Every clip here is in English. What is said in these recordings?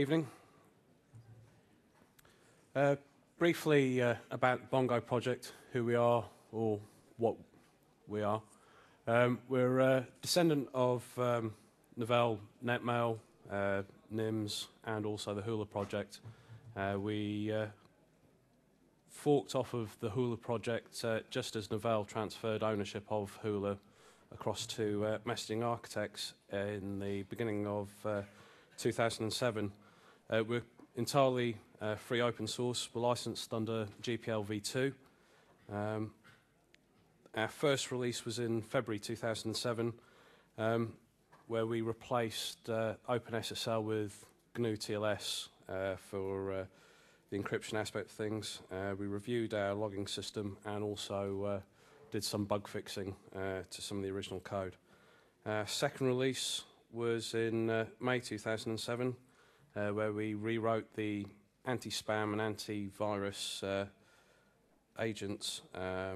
Evening. Uh, briefly uh, about Bongo project, who we are or what we are. Um, we're a descendant of um, Novell Netmail, uh, NIMS, and also the Hula project. Uh, we uh, forked off of the Hula project uh, just as Novell transferred ownership of Hula across to Messaging Architects in the beginning of uh, 2007. Uh, we're entirely uh, free open source. We're licensed under GPL v2. Um, our first release was in February 2007, um, where we replaced uh, OpenSSL with GNU TLS uh, for uh, the encryption aspect of things. Uh, we reviewed our logging system and also did some bug fixing to some of the original code. Uh, second release was in May 2007, uh, where we rewrote the anti-spam and anti-virus uh, agents uh,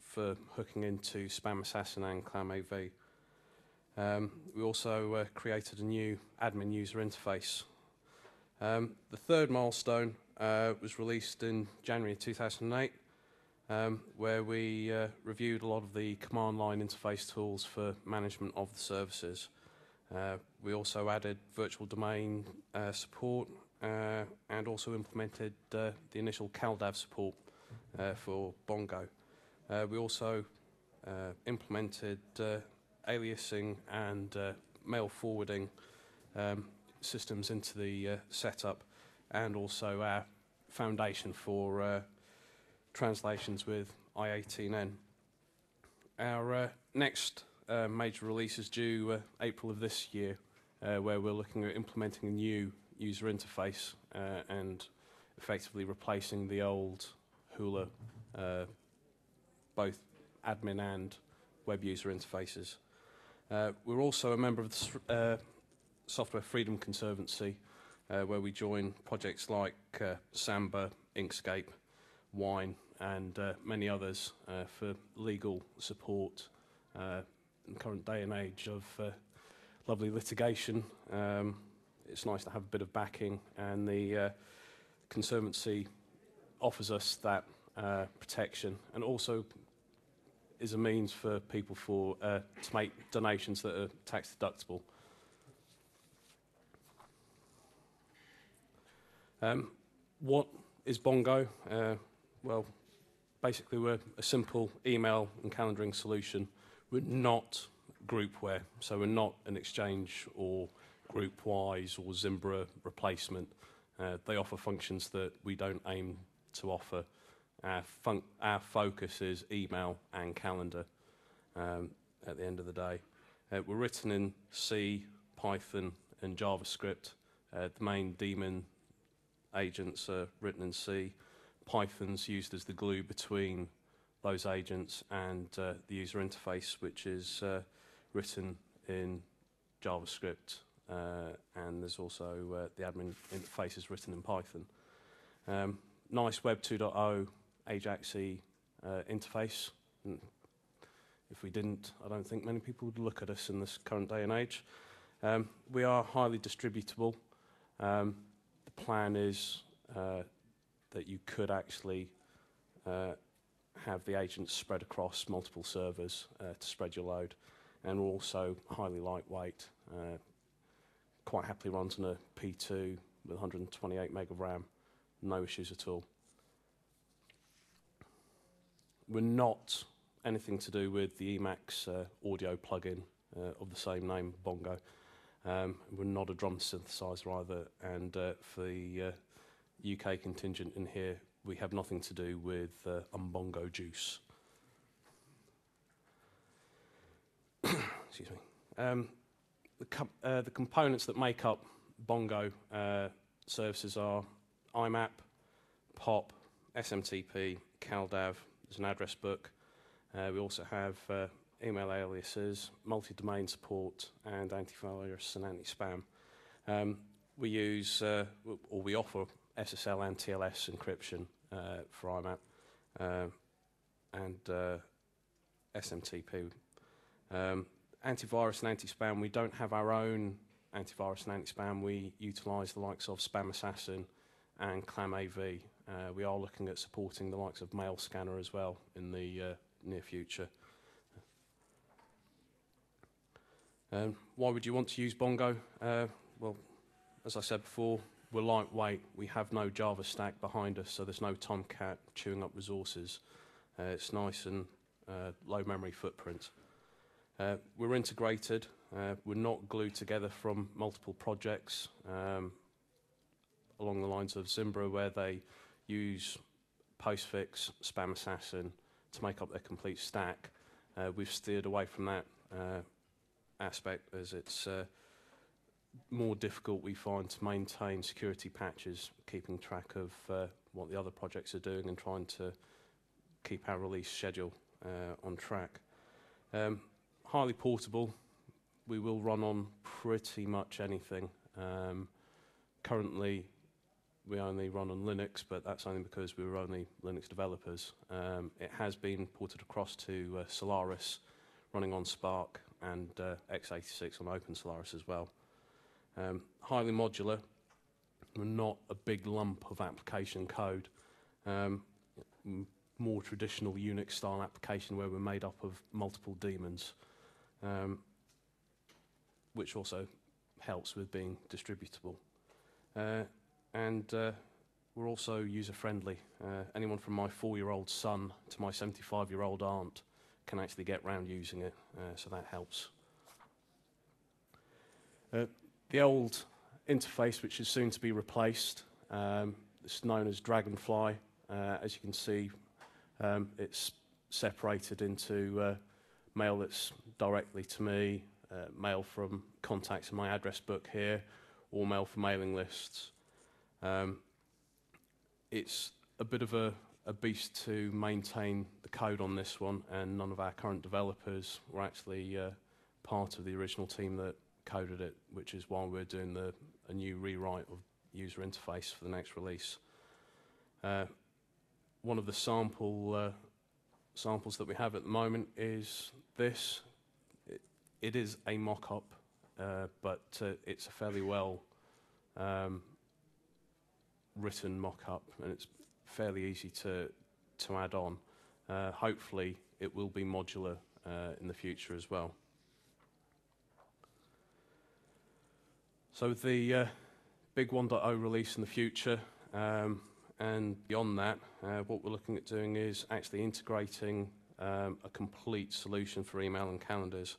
for hooking into Spam Assassin and ClamAV. Um, we also uh, created a new admin user interface. Um, the third milestone uh, was released in January 2008, um, where we uh, reviewed a lot of the command line interface tools for management of the services. Uh, we also added virtual domain uh, support uh, and also implemented uh, the initial CalDAV support uh, for Bongo. Uh, we also implemented aliasing and mail forwarding um, systems into the setup and also our foundation for translations with I18N. Our next uh, major release is due uh, April of this year, uh, where we're looking at implementing a new user interface uh, and effectively replacing the old Hula, uh, both admin and web user interfaces. We're also a member of the Software Freedom Conservancy, where we join projects like Samba, Inkscape, Wine, and uh, many others uh, for legal support uh, current day and age of uh, lovely litigation. Um, it's nice to have a bit of backing, and the uh, Conservancy offers us that uh, protection and also is a means for people for uh, to make donations that are tax deductible. Um, what is Bongo? Uh, well, basically, we're a simple email and calendaring solution. We're not groupware, so we're not an exchange or GroupWise or Zimbra replacement. Uh, they offer functions that we don't aim to offer. Our, our focus is email and calendar um, at the end of the day. Uh, we're written in C, Python, and JavaScript. Uh, the main daemon agents are written in C. Python's used as the glue between those agents and uh, the user interface, which is uh, written in JavaScript. Uh, and there's also uh, the admin interface is written in Python. Um, nice Web 2.0 Ajaxy uh, interface. And if we didn't, I don't think many people would look at us in this current day and age. Um, we are highly distributable. Um, the plan is that you could actually uh, have the agents spread across multiple servers uh, to spread your load, and we're also highly lightweight. Uh, quite happily runs on a P2 with 128 meg of RAM, no issues at all. We're not anything to do with the Emacs uh, audio plugin uh, of the same name, Bongo. Um, we're not a drum synthesizer either, and uh, for the uh, UK contingent in here, we have nothing to do with uh, Umbongo Juice. Excuse me. Um, the, com- uh, the components that make up Bongo uh, services are IMAP, POP, SMTP, CalDAV, there's an address book. Uh, we also have uh, email aliases, multi-domain support, and antivirus and anti-spam. Um, we use, uh, or we offer SSL and TLS encryption uh, for IMAP uh, and uh, SMTP. Um, antivirus and anti-spam, we don't have our own antivirus and anti-spam, we utilise the likes of Spam Assassin and Clam AV. Uh, we are looking at supporting the likes of Mail Scanner as well in the uh, near future. Um, why would you want to use Bongo? Uh, well, as I said before, we're lightweight. We have no Java stack behind us, so there's no Tomcat chewing up resources. Uh, it's nice and uh, low memory footprint. Uh, we're integrated. Uh, we're not glued together from multiple projects um, along the lines of Zimbra, where they use Postfix, Spam Assassin to make up their complete stack. Uh, we've steered away from that uh, aspect as it's more difficult we find to maintain security patches, keeping track of uh, what the other projects are doing and trying to keep our release schedule uh, on track. Um, highly portable. We will run on pretty much anything. Um, currently, we only run on Linux, but that's only because we were only Linux developers. Um, it has been ported across to uh, Solaris, running on SPARC, and uh, x86 on Open Solaris as well. Um, highly modular. We're not a big lump of application code. Um, more traditional Unix style application where we're made up of multiple daemons, um, which also helps with being distributable. Uh, and uh, we're also user friendly. Uh, anyone from my four year old son to my 75 year old aunt can actually get around using it, uh, so that helps. The old interface, which is soon to be replaced, um, it's known as Dragonfly. Uh, as you can see, um, it's separated into uh, mail that's directly to me, uh, mail from contacts in my address book here, or mail from mailing lists. Um, it's a bit of a, beast to maintain the code on this one, and none of our current developers were actually part of the original team that coded it, which is why we're doing the, a new rewrite of user interface for the next release. Uh, one of the sample uh, samples that we have at the moment is this. It, it is a mock-up, uh, but uh, it's a fairly well um, written mock-up, and it's fairly easy to to add on. Uh, hopefully, it will be modular uh, in the future as well. So the uh, big 1.0 release in the future, um, and beyond that, uh, what we're looking at doing is actually integrating um, a complete solution for email and calendars.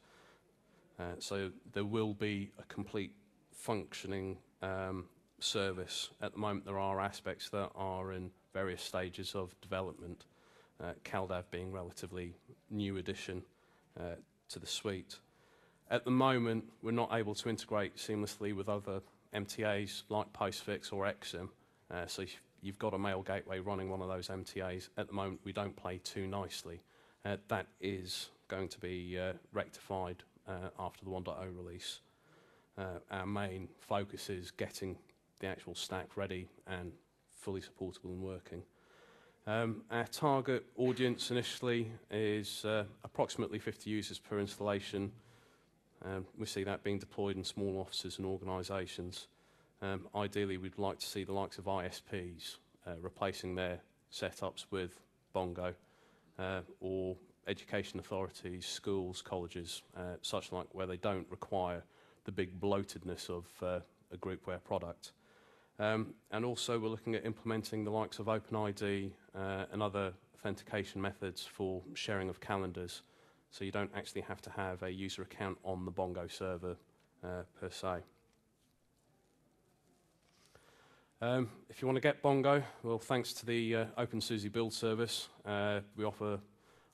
Uh, so there will be a complete functioning um, service. At the moment, there are aspects that are in various stages of development, CalDAV being a relatively new addition to the suite. At the moment, we're not able to integrate seamlessly with other MTAs like Postfix or Exim. Uh, so you've got a mail gateway running one of those MTAs. At the moment, we don't play too nicely. Uh, that is going to be uh, rectified uh, after the 1.0 release. Uh, our main focus is getting the actual stack ready and fully supportable and working. Um, our target audience initially is uh, approximately 50 users per installation. Um, we see that being deployed in small offices and organisations. Um, ideally, we'd like to see the likes of ISPs uh, replacing their setups with Bongo uh, or education authorities, schools, colleges, uh, such like where they don't require the big bloatedness of uh, a groupware product. Um, and also we're looking at implementing the likes of OpenID uh, and other authentication methods for sharing of calendars so you don't actually have to have a user account on the Bongo server uh, per se. Um, if you want to get Bongo, well, thanks to the uh, OpenSUSE build service, uh, we offer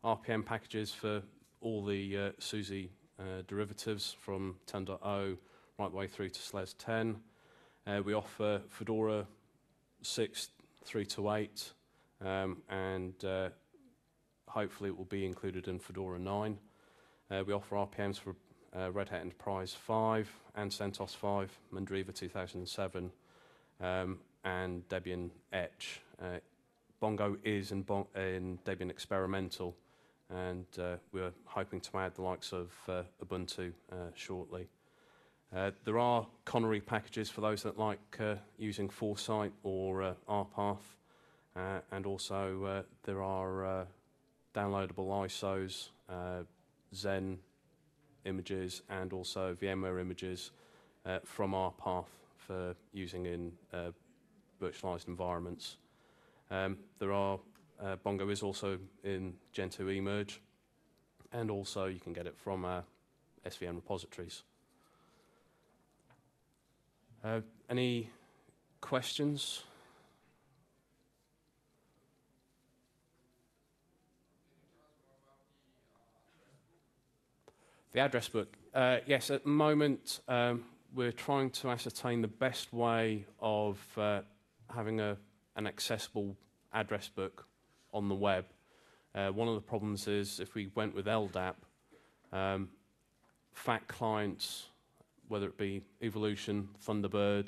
RPM packages for all the uh, SUSE uh, derivatives from 10.0 right the way through to SLES 10. Uh, we offer Fedora 6 through to 8, um, and uh, hopefully it will be included in Fedora 9. Uh, we offer RPMs for uh, Red Hat Enterprise 5 and CentOS 5, Mandriva 2007, um, and Debian Etch. Uh, Bongo is in, bon in, Debian Experimental, and we're hoping to add the likes of Ubuntu shortly. Uh, there are Conary packages for those that like uh, using Foresight or uh, RPath, and also there are downloadable ISOs, uh, Xen images, and also VMware images uh, from path for using in uh, virtualized environments. Um, there are uh, Bongo is also in Gentoo eMerge, and also you can get it from our SVN repositories. Uh, any questions? The address book. Uh, yes, at the moment um, we're trying to ascertain the best way of uh, having an accessible address book on the web. Uh, one of the problems is if we went with LDAP, um, FAT clients, whether it be Evolution, Thunderbird,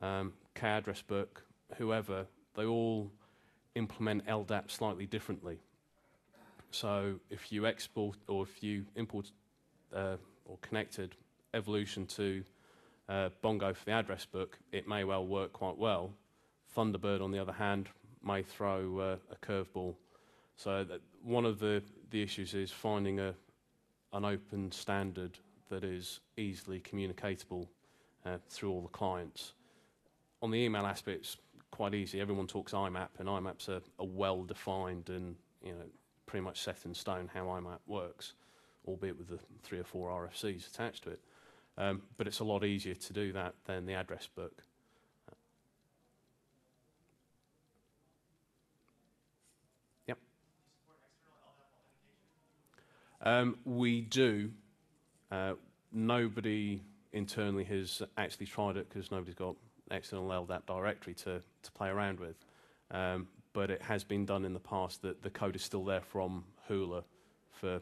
um, K-Address Book, whoever, they all implement LDAP slightly differently. So if you export or if you import uh, or connected Evolution to uh, Bongo for the address book, it may well work quite well. Thunderbird, on the other hand, may throw uh, a curveball. So one of the, the issues is finding a, an open standard that is easily communicatable uh, through all the clients. On the email aspect, it's quite easy. Everyone talks IMAP, and IMAP's a, a well-defined and you know pretty much set in stone how IMAP works, albeit with the three or four RFCs attached to it. Um, but it's a lot easier to do that than the address book. Yep. Um, we do. Uh, nobody internally has actually tried it because nobody's got external LDAP directory to, to play around with. Um, but it has been done in the past that the code is still there from Hula for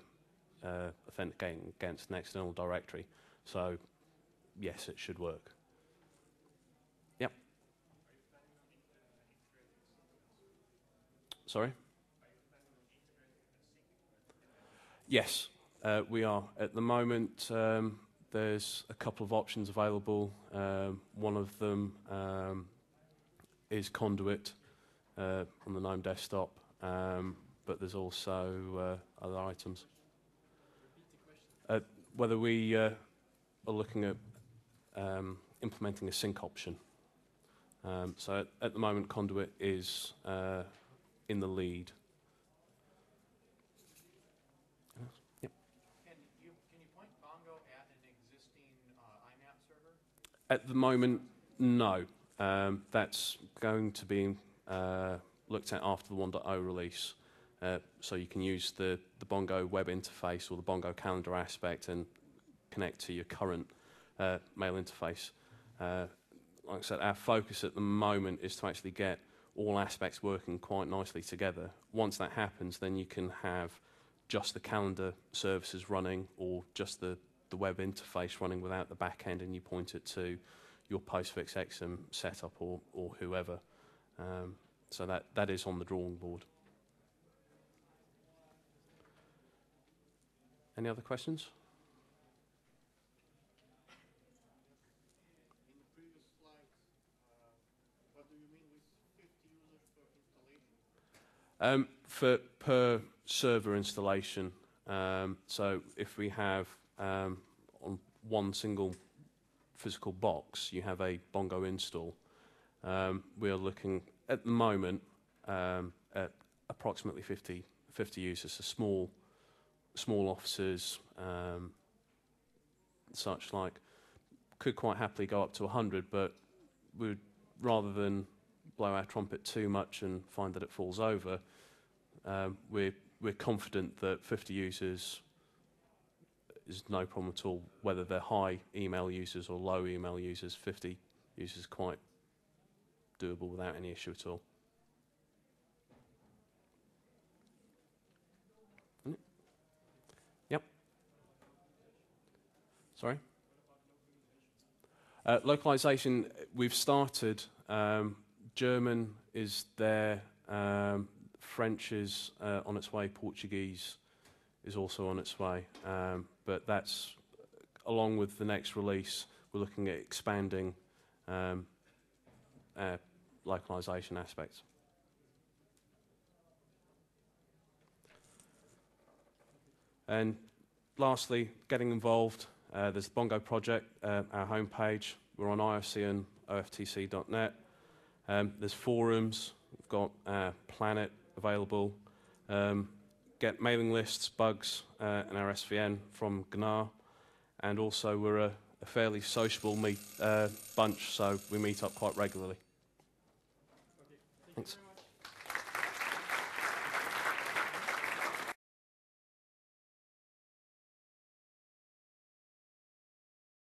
uh, authenticating against an external directory. So, yes, it should work. Yep. Sorry? Yes, uh, we are. At the moment, um, there's a couple of options available. Um, one of them um, is Conduit uh, on the GNOME desktop, um, but there's also uh, other items. Uh, whether we uh, are looking at um, implementing a sync option. Um, so at, at, the moment, Conduit is uh, in the lead. Can you, can you point Bongo at an existing uh, IMAP server? At the moment, no. Um, that's going to be uh, looked at after the 1.0 release. Uh, so you can use the, the Bongo web interface or the Bongo calendar aspect and connect to your current uh, mail interface. Uh, like I said, our focus at the moment is to actually get all aspects working quite nicely together. Once that happens, then you can have just the calendar services running or just the, the web interface running without the back end and you point it to your postfix exim setup or, or whoever. Um, so that, that is on the drawing board. Any other questions? In the previous slides, uh, what do you mean with 50 users other questions? Um, for per server installation, um, so if we have um, on one single physical box, you have a Bongo install. Um, we are looking at the moment um, at approximately 50, 50 users, a small, small offices, um, such like, could quite happily go up to 100, but we would rather than blow our trumpet too much and find that it falls over, um, we're, we're confident that 50 users is no problem at all, whether they're high email users or low email users, 50 users is quite doable without any issue at all. Yep. Sorry? Uh, localization, we've started. Um, German is there. Um, French is uh, on its way. Portuguese is also on its way. Um, but that's along with the next release. we're looking at expanding um, localization aspects. And lastly, getting involved. Uh, there's the Bongo Project, uh, our homepage. We're on IRC and OFTC.net. Um, there's forums. We've got uh, Planet available. Um, get mailing lists, bugs, uh, and our SVN from Gna. And also, we're a, a fairly sociable meet, uh, bunch, so we meet up quite regularly. Thanks.